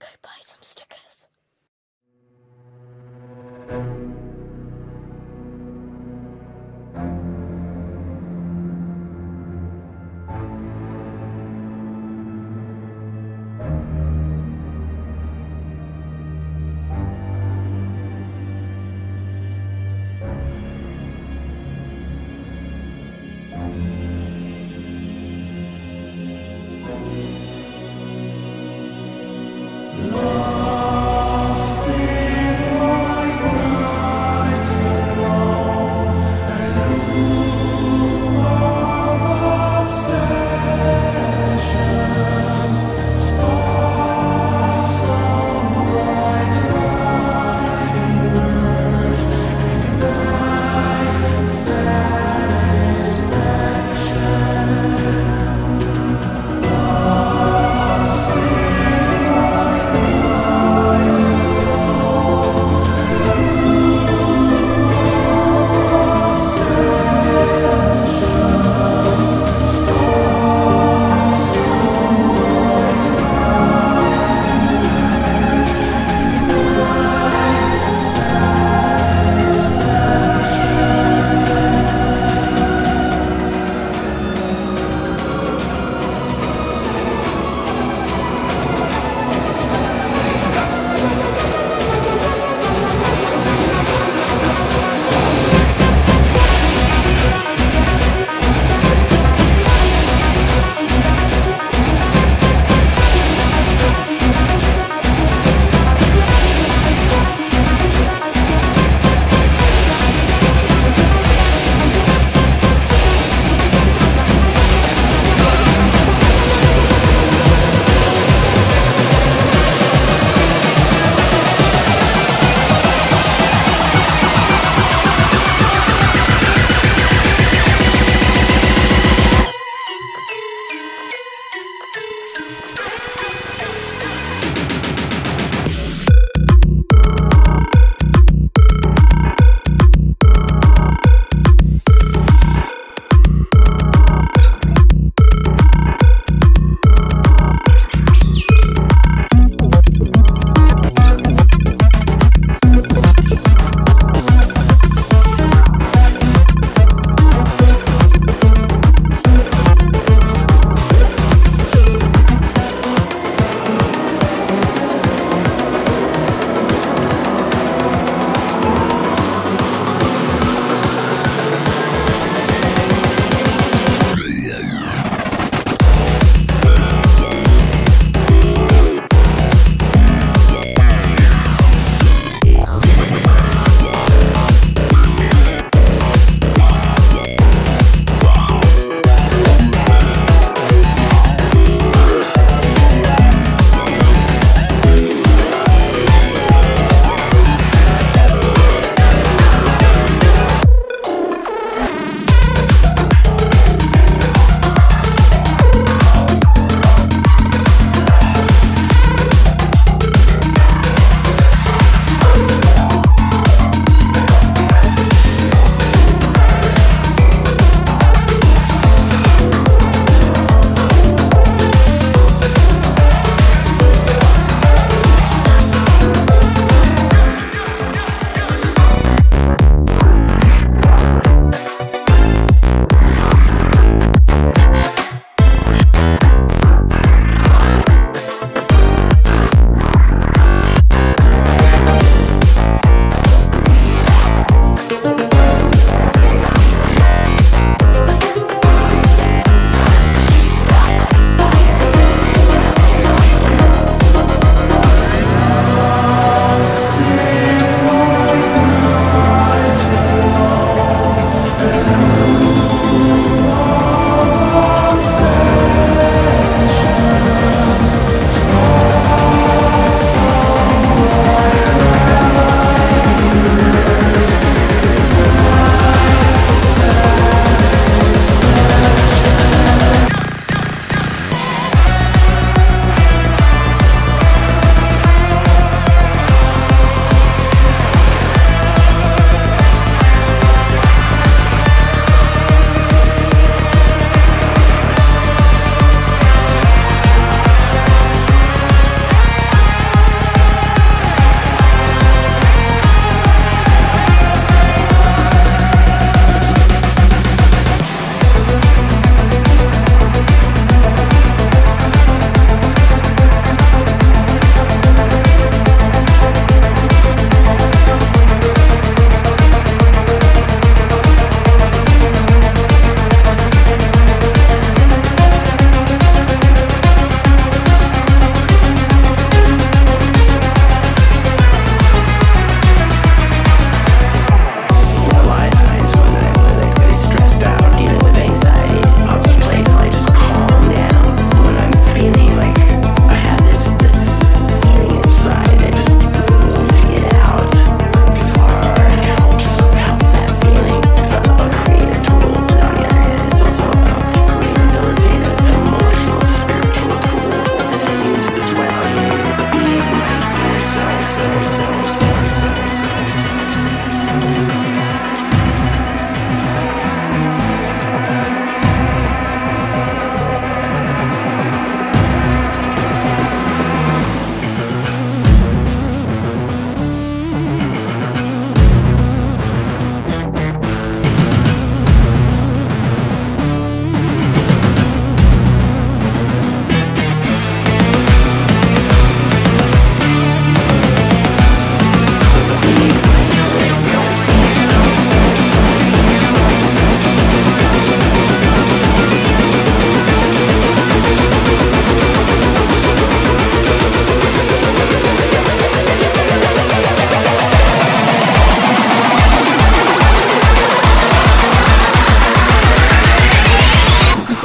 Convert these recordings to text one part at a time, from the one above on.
Go buy some stickers.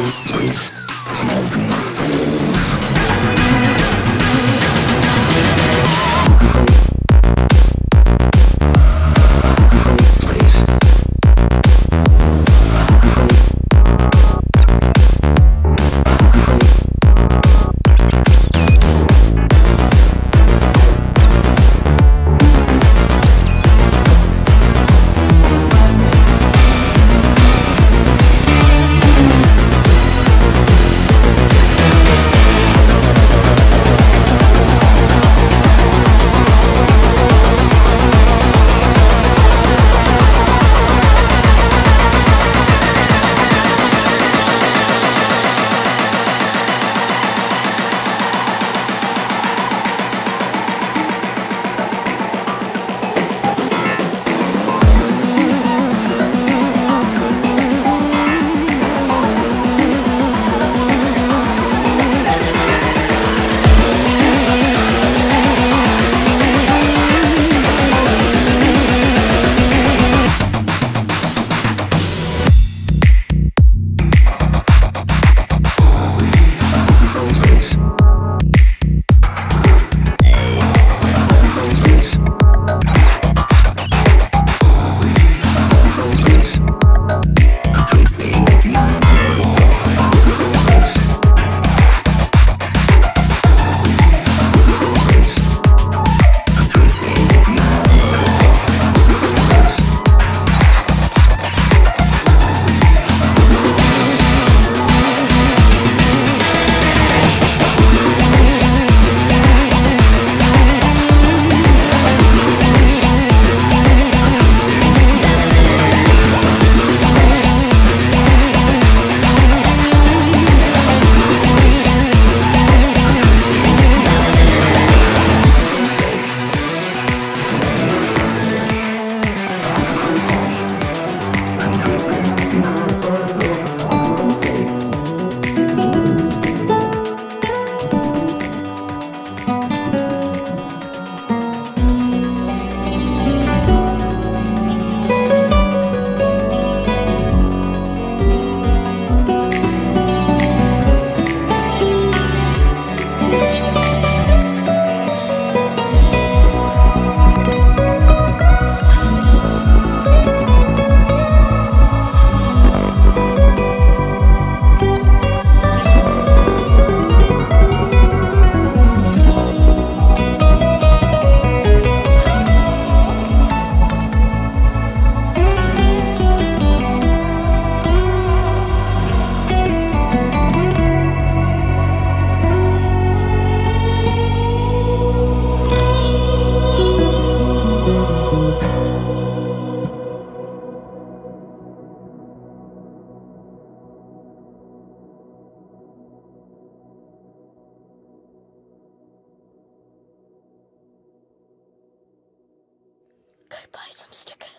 Smoking. Stickers.